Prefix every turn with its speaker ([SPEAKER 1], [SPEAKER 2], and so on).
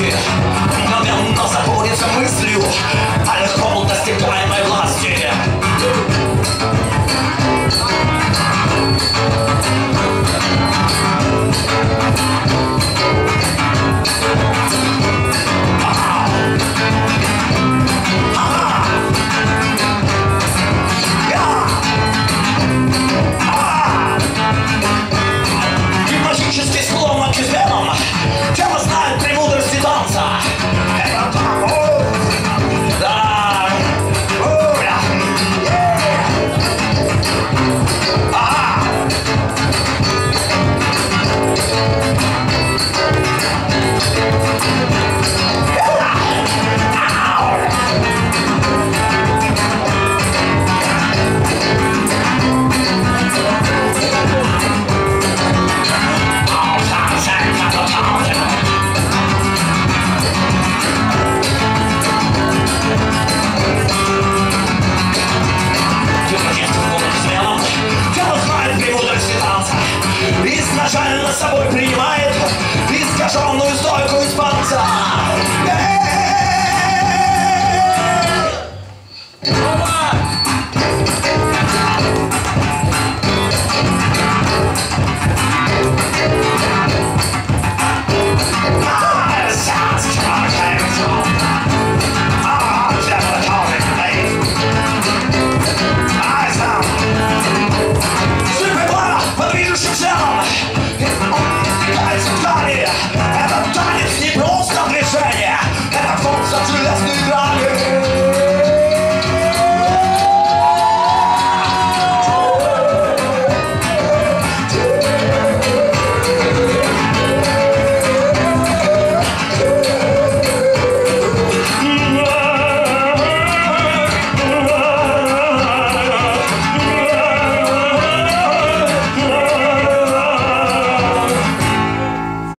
[SPEAKER 1] Мамонте Момент заходится мыслью Алых холодности твоей Изображально собой принимает Искаженную стойку испанца Yeah!